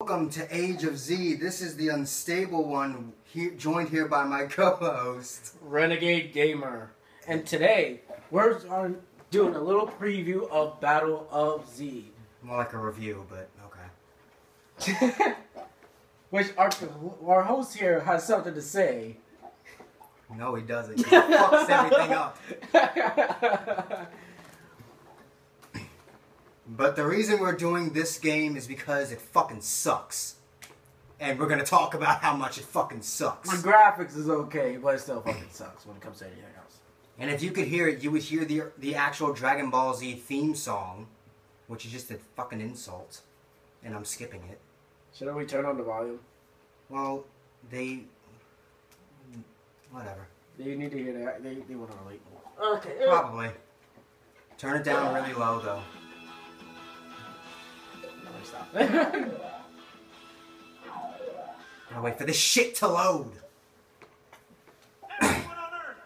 Welcome to Age of Z. This is the unstable one, here, joined here by my co-host. Renegade Gamer. And today, we're doing a little preview of Battle of Z. More like a review, but okay. Which our, our host here has something to say. No, he doesn't. He fucks everything up. But the reason we're doing this game is because it fucking sucks. And we're gonna talk about how much it fucking sucks. My graphics is okay, but it still fucking sucks when it comes to anything else. And if you could hear it, you would hear the the actual Dragon Ball Z theme song, which is just a fucking insult. And I'm skipping it. Should we turn on the volume? Well, they. Whatever. They need to hear that. They, they want to relate more. Okay. Probably. Turn it down really low, though. No, stop. Gotta wait for this shit to load. Everyone on Earth,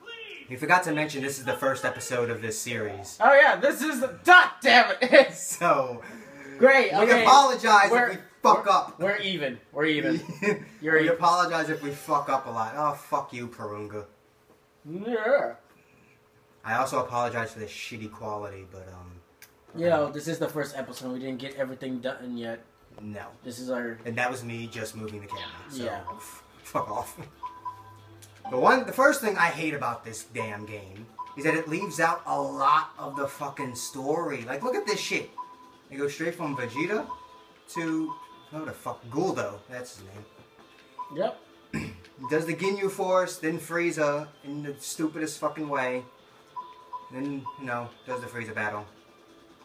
please! You forgot to mention this is the first episode of this series. oh yeah, this is. God damn it! So, Great. we Okay. apologize We're- if we fuck up. We're even. We're even. You're we even. apologize if we fuck up a lot. Oh, fuck you, Perunga. Yeah. I also apologize for the shitty quality, but, um, You uh-huh. know, this is the first episode. We didn't get everything done yet. no. This is our. And that was me just moving the camera. So, Yeah. fuck off. The one, the first thing I hate about this damn game is that it leaves out a lot of the fucking story. Like, look at this shit. It goes straight from Vegeta to, oh, the fuck, Guldo. That's his name. Yep. Does the Ginyu Force, then Frieza in the stupidest fucking way. Then, you know, does the Frieza battle.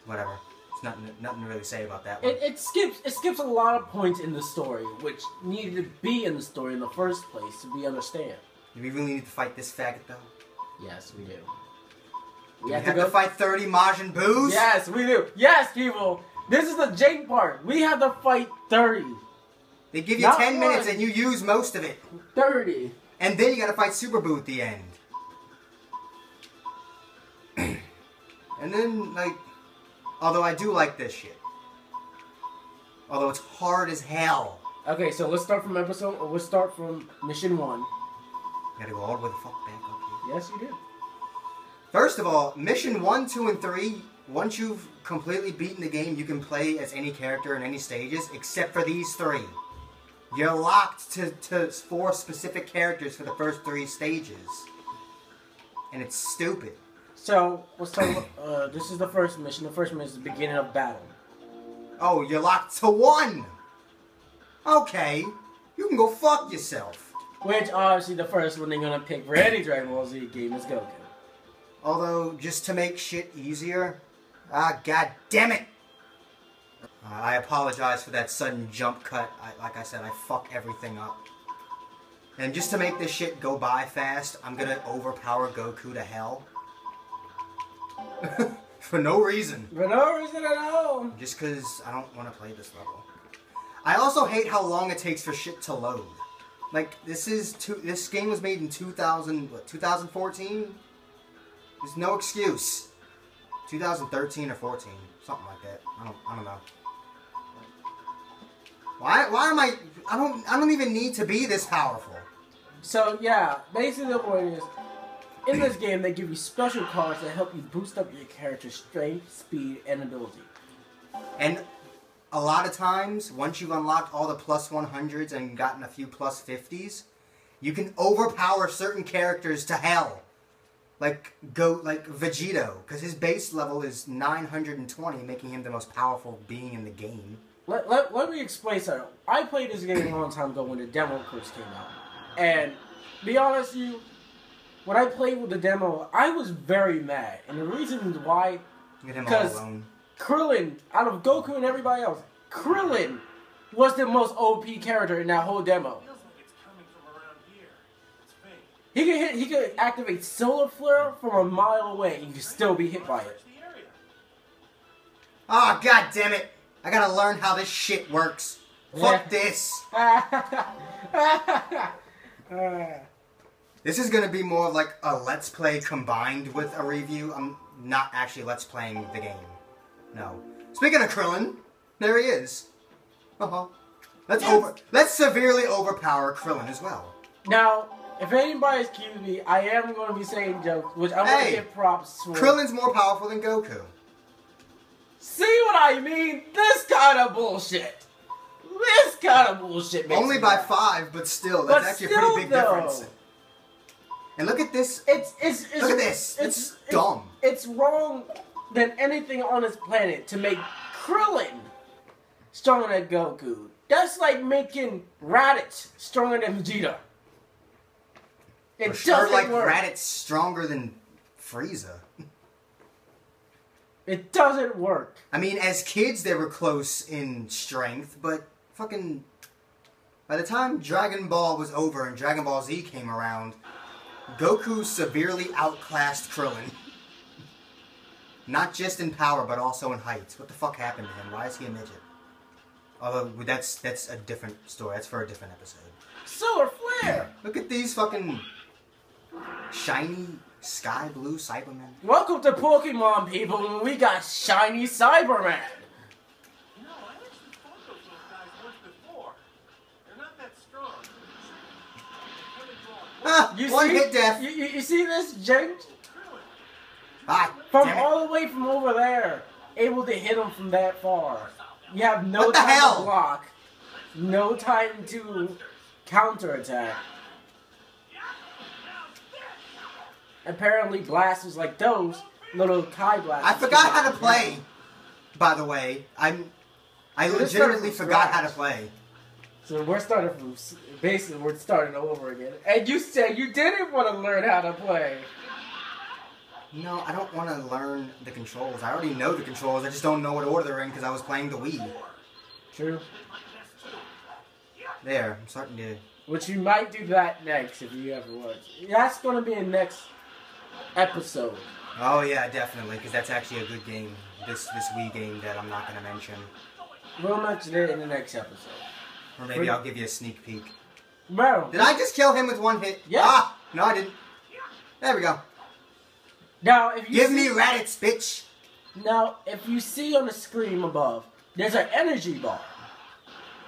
Whatever. It's nothing, nothing to really say about that one. It, it skips it skips a lot of points in the story, which needed to be in the story in the first place to be understand. Do we really need to fight this faggot, though? Yes, we do. Do We we have have to to go. fight 30 Majin Buus? Yes, we do. Yes, people. This is the Jake part. We have to fight 30. They give you Not 10 minutes and you use most of it. 30. And then you gotta fight Super Buu at the end. and then, like, although I do like this shit. Although it's hard as hell. Okay, so let's start from episode. Or let's start from mission one. You Gotta go all the way the fuck back up here. Yes, you did. First of all, mission 1, 2, and 3, once you've completely beaten the game, you can play as any character in any stages, except for these three. You're locked to, to four specific characters for the first three stages. And it's stupid. So let's talk. About, uh, this is the first mission. The first mission is the beginning of battle. Oh, you're locked to one! Okay, you can go fuck yourself. Which obviously the first one they're gonna pick for any Dragon Ball Z game is Goku. Although, just to make shit easier, ah, god damn it! Uh, I apologize for that sudden jump cut. I, like I said, I fuck everything up. And just to make this shit go by fast, I'm gonna overpower Goku to hell. for no reason. For no reason at all. Just because I don't want to play this level. I also hate how long it takes for shit to load. Like this is two, this game was made in 2000 what 2014. There's no excuse. 2013 or 14, something like that. I don't I don't know. Why why am I I don't I don't even need to be this powerful. So yeah, basically the point is, in this game they give you special cards that help you boost up your character's strength, speed, and ability. And a lot of times, once you've unlocked all the plus 100s and gotten a few plus 50s, you can overpower certain characters to hell. Like go like Vegito, because his base level is 920, making him the most powerful being in the game. Let, let, let me explain something. I played this game a long time ago when the demo first came out. And be honest with you, when I played with the demo, I was very mad. And the reason why Get him all 'Cause- alone. Krillin, out of Goku and everybody else, Krillin was the most OP character in that whole demo. Feels like it's coming from around here. It's faint. He could hit, he could activate Solar Flare from a mile away and you could still be hit by it. Search the area. Ah, god damn it! I gotta learn how this shit works. Fuck Yeah. this. Uh, This is gonna be more of like a let's play combined with a review. I'm not actually let's playing the game. No. Speaking of Krillin, there he is. Uh-huh. Let's over let's severely overpower Krillin as well. Now, if anybody's accused me, I am going to be saying jokes, which I'm going to give props for. Krillin's more powerful than Goku. See what I mean? This kind of bullshit. This kind of bullshit. Only by five, but still, that's But actually a pretty big though. difference. And look at this. It's it's, it's Look at this. It's dumb. It's wrong than anything on this planet to make Krillin stronger than Goku. That's like making Raditz stronger than Vegeta. It For sure, like work. Raditz stronger than Frieza. It doesn't work. I mean, as kids, they were close in strength, but fucking. By the time Dragon Ball was over and Dragon Ball Z came around, Goku severely outclassed Krillin. Not just in power, but also in height. What the fuck happened to him? Why is he a midget? Although that's that's a different story. That's for a different episode. Solar flare. Look at these fucking shiny sky blue Saibamen. Welcome to Pokemon, people. We got shiny Saibaman. You know, I actually fought those little guys once before. They're not that strong. Let me draw. Ah, You one see? hit death. You, you, see this, James? Ah, From all the way from over there, able to hit him from that far. You have no time hell? to block, no time to counterattack. Apparently, blasters like those little Kai blasters. I forgot how to play. By the way, I'm. I legitimately forgot how to play. So we're starting from basically we're starting over again. And you said you didn't want to learn how to play. No, I don't want to learn the controls. I already know the controls. I just don't know what order they're in because I was playing the Wii. True. There, I'm starting to. Which you might do that next if you ever watch. That's gonna be a next episode. Oh yeah, definitely, because that's actually a good game. This this Wii game that I'm not gonna mention, We'll mention it in the next episode. Or maybe I'll give you a sneak peek. Bro, Did I just kill him with one hit? Yeah. Ah, no, I didn't. There we go. now if you Give see, me Raditz, bitch. now if you see on the screen above, there's an energy bar.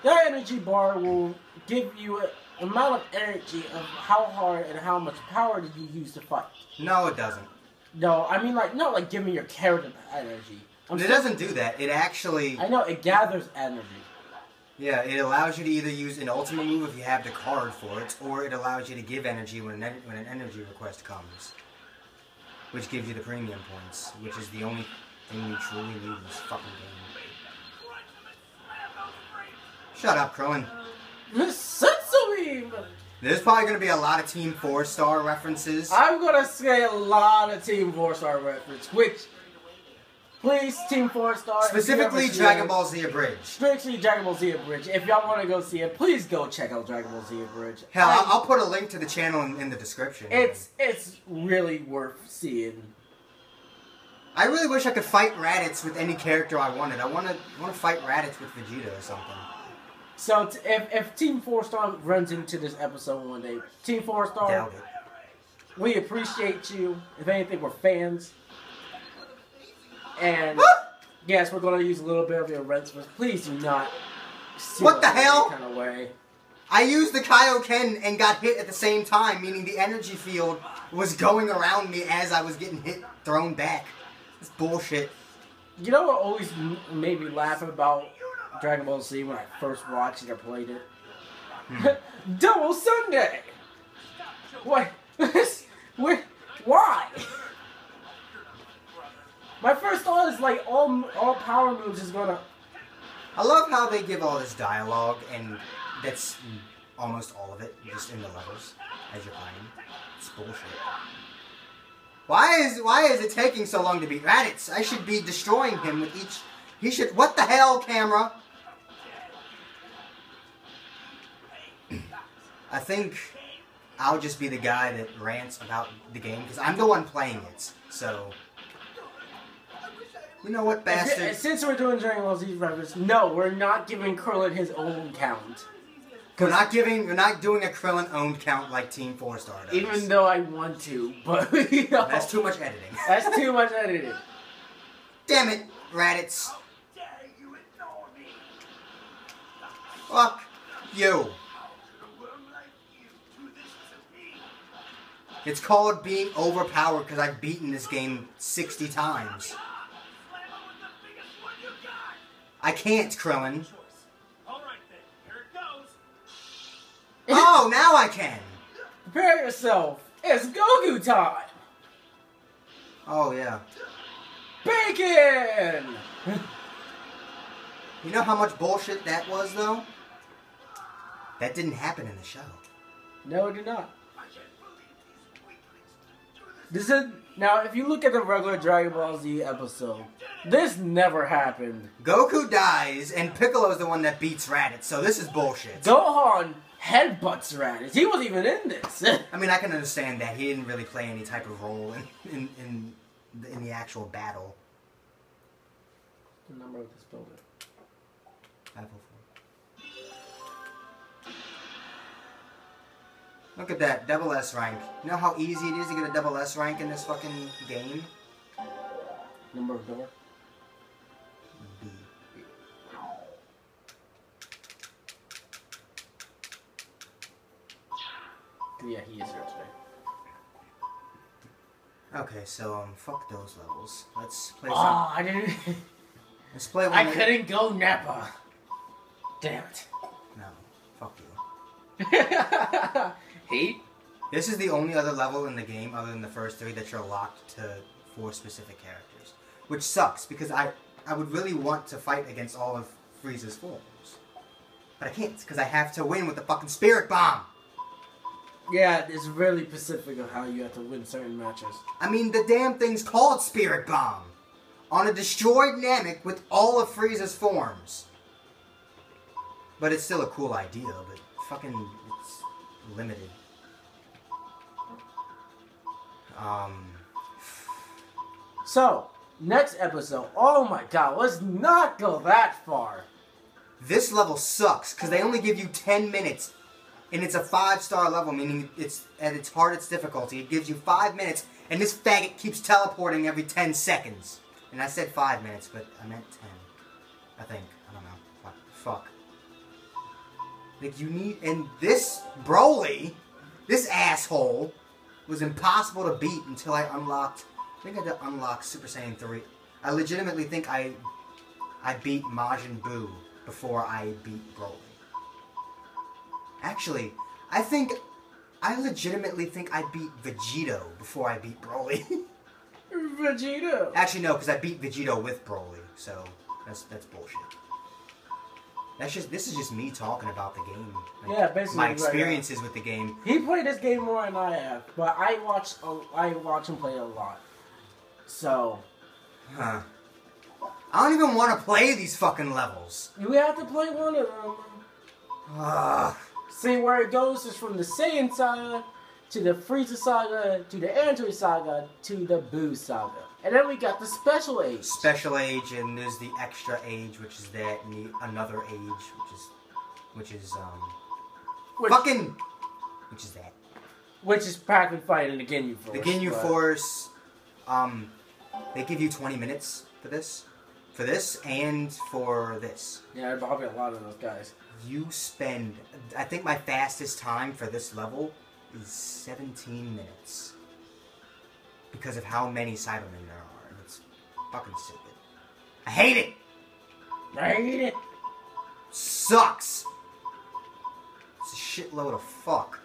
That energy bar will give you an amount of energy of how hard and how much power did you use to fight. No, it doesn't. No, I mean like not like giving your character energy. I'm It still- doesn't do that. It actually. I know it gathers energy. Yeah, it allows you to either use an ultimate move if you have the card for it, or it allows you to give energy when an, when an energy request comes. Which gives you the premium points, which is the only thing you truly need in this fucking game. Shut up. Sensobeam! There's probably going to be a lot of Team 4 star references. I'm gonna say a lot of Team Four Star references, which please Team Four Star. Specifically, Dragon Ball Z Abridged. Strictly Dragon Ball Z Abridged. If y'all want to go see it, please go check out Dragon Ball Z Abridged. Hell, I'll, I'll put a link to the channel in, in the description. it's it's really worth seeing. I really wish I could fight Raditz with any character I wanted. I want to want to fight Raditz with Vegeta or something. So t- if if Team Four Star runs into this episode one day, Team Four Star, we appreciate you. If anything, we're fans. And yes, we're gonna use a little bit of your rents, but please do not. What the us in any hell? Kind of way. I used the Kaioken and got hit at the same time, meaning the energy field was going around me as I was getting hit, thrown back. It's bullshit. You know what always made me laugh about Dragon Ball Z when I first watched it or played it? Hmm. Double Sunday! What? Wh- Why? My first thought is like all all power moves is gonna. I love how they give all this dialogue, and that's almost all of it, just in the levels as you're playing. It's bullshit. Why is why is it taking so long to beat Raditz? I should be destroying him with each. He should. What the hell, camera? I think I'll just be the guy that rants about the game because I'm the one playing it. So, you know what, bastard? Since we're doing Dragon Ball Z reference, no, we're not giving Krillin his own count. We're not giving. We're not doing a Krillin owned count like Team Four Star does. Even though I want to, but you know, that's too much editing. That's too much editing. Damn it, Raditz. Dare you ignore me? Fuck you. It's called being overpowered because I've beaten this game 60 times. I can't, Krillin. All right then, here it goes. Oh, now I can. Prepare yourself. It's Goku time. Oh, yeah. Bacon. You know how much bullshit that was, though? That didn't happen in the show. No, it did not. This is now. If you look at the regular Dragon Ball Z episode, this never happened. Goku dies, and Piccolo's the one that beats Raditz, so this is bullshit. Gohan headbutts Raditz. He wasn't even in this. I mean, I can understand that. He didn't really play any type of role in, in, in, the, in the actual battle. the number of this building. 504. Look at that, double S rank. You know how easy it is to get a double S rank in this fucking game? Number of door. B. Yeah, he is here today. Okay, so um, fuck those levels. Let's play Oh, some. I didn't. Let's play one. I couldn't go Nappa. Damn it. No, fuck you. it. Hate. This is the only other level in the game, other than the first three, that you're locked to four specific characters, which sucks because I I would really want to fight against all of Frieza's forms, but I can't because I have to win with the fucking Spirit Bomb. Yeah, it's really specific of how you have to win certain matches. I mean, the damn thing's called Spirit Bomb on a destroyed Namek with all of Frieza's forms. But it's still a cool idea, but fucking it's limited. Um. So, next episode. Oh my god, let's not go that far. This level sucks because they only give you 10 minutes and it's a 5 star level, meaning it's at its hardest difficulty. It gives you 5 minutes and this faggot keeps teleporting every 10 seconds. And I said 5 minutes, but I meant 10. I think. I don't know. Fuck. Fuck. Like, you need. And this Broly, this asshole, was impossible to beat until I unlocked. I think I did unlock Super Saiyan 3. I legitimately think I I beat Majin Buu before I beat Broly. Actually, I think I legitimately think I beat Vegito before I beat Broly. Vegeta. Actually, no, because I beat Vegito with Broly, so that's that's bullshit. That's just this is just me talking about the game. Like, Yeah, basically, my right, uh, experiences with the game. He played this game more than I have, but I watch a, I watch him play a lot. So Huh. I don't even want to play these fucking levels. you have to play one of them. Ugh. See where it goes is from the Saiyan saga to the Frieza saga to the Android saga to the Buu saga, and then we got the Special Age. Special age and there's the extra age, which is that, and the another age, which is which is um which, fucking which is that. which is practically fighting the Ginyu Force. The Ginyu but- Force, um, they give you 20 minutes for this, for this, and for this. Yeah, there's probably a lot of those guys. You spend, I think my fastest time for this level is 17 minutes. Because of how many Saibamen there are. It's fucking stupid. I hate it! I hate it. Sucks! It's a shitload of fuck.